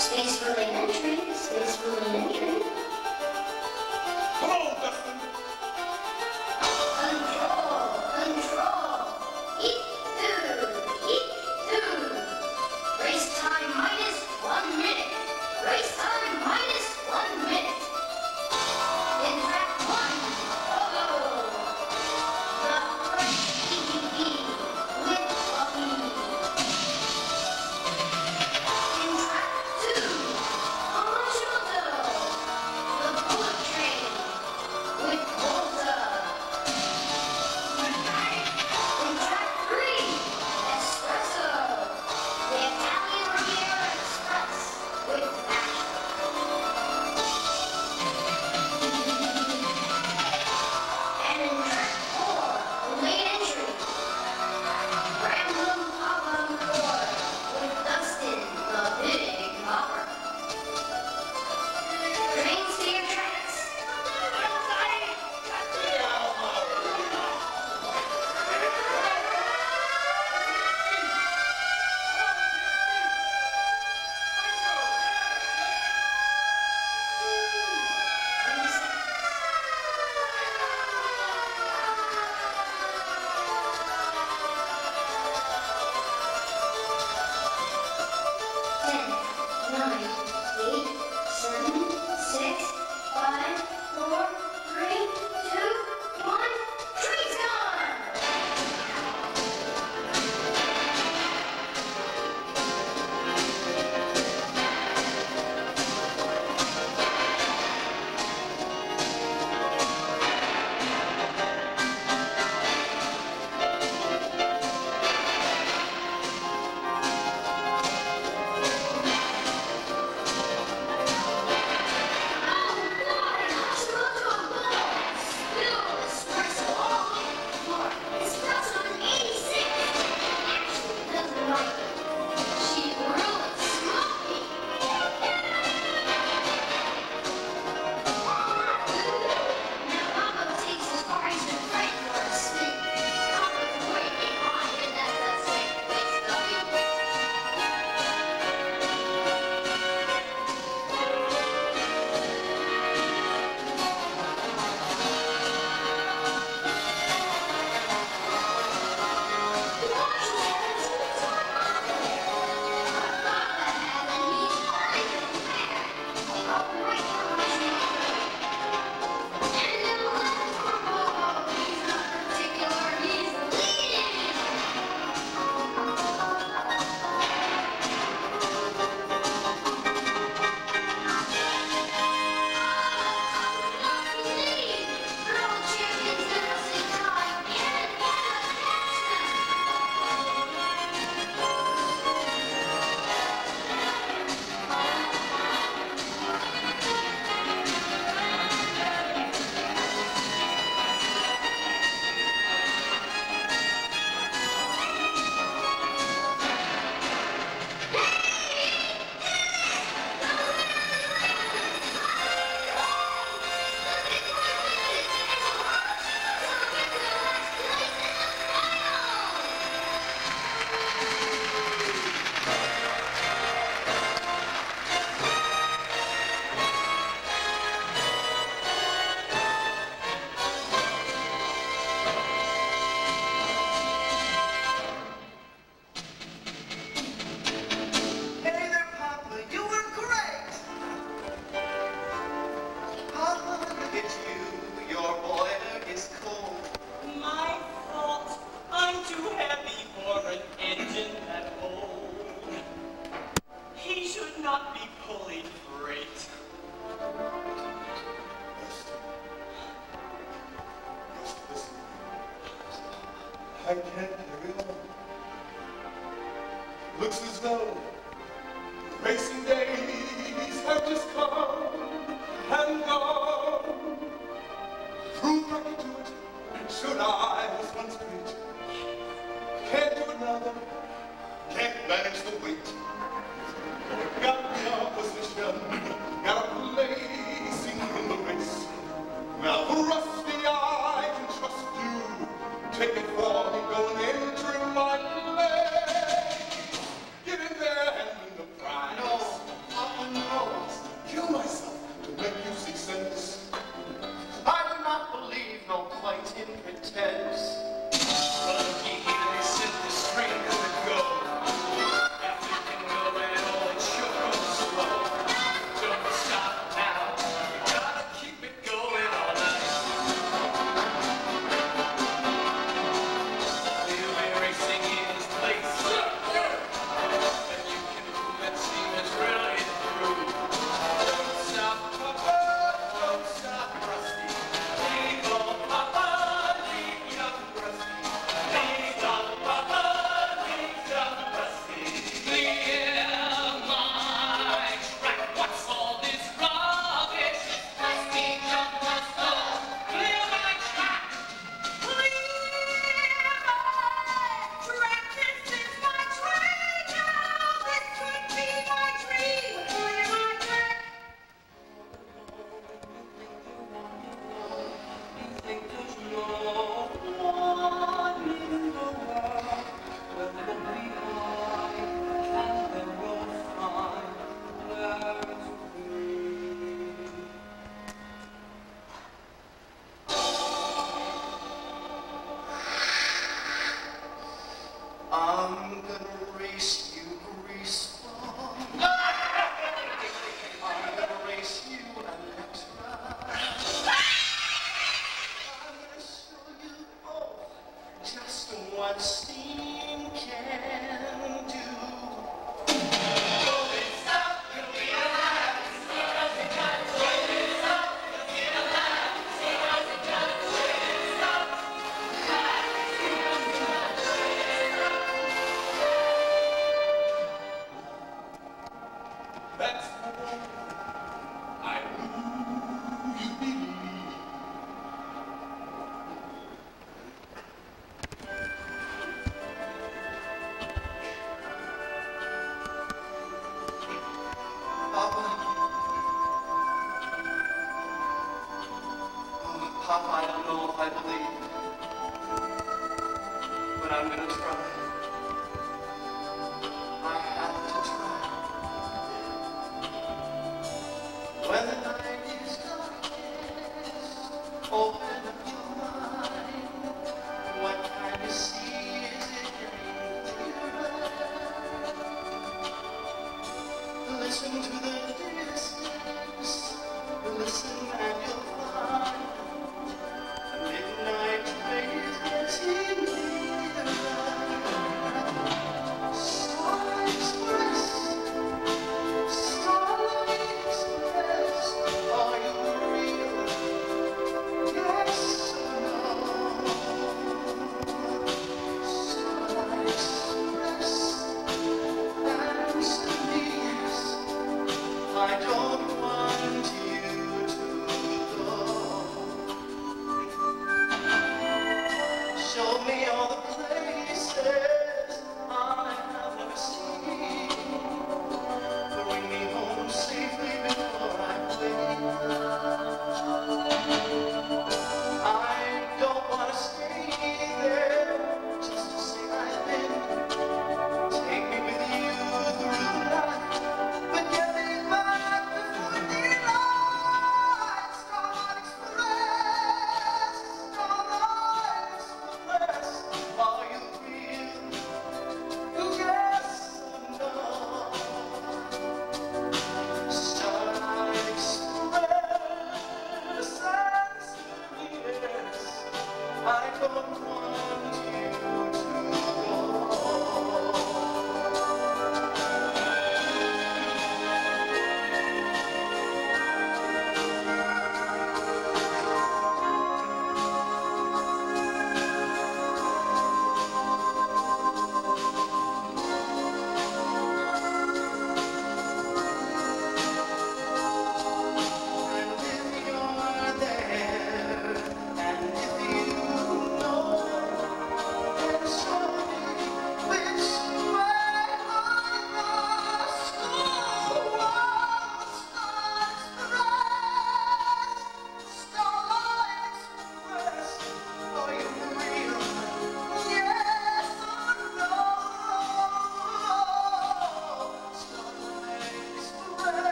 Space for entry, space for entry.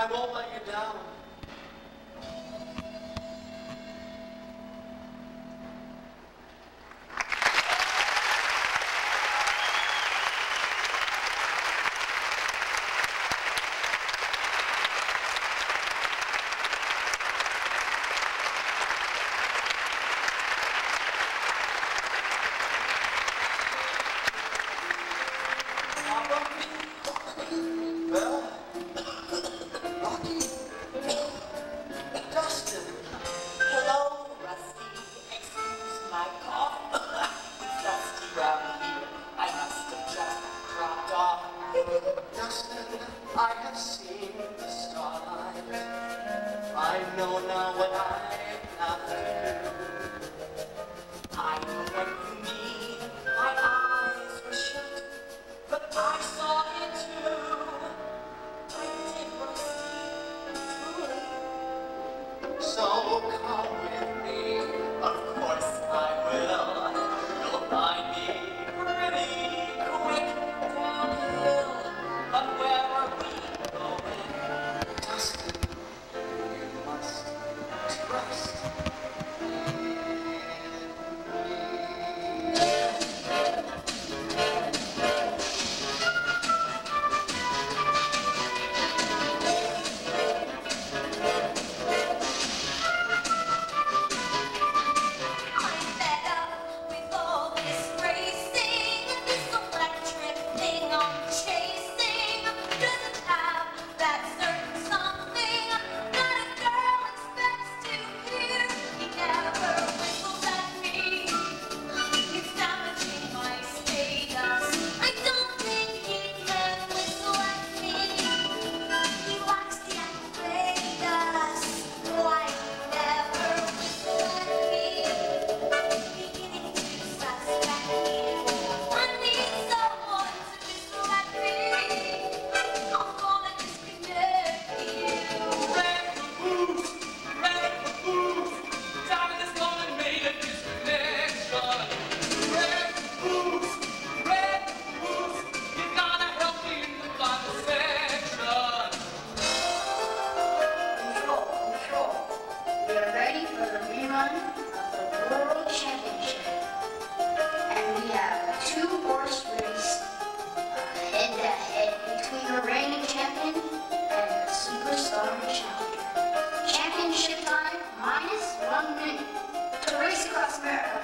I won't let you down. Yeah.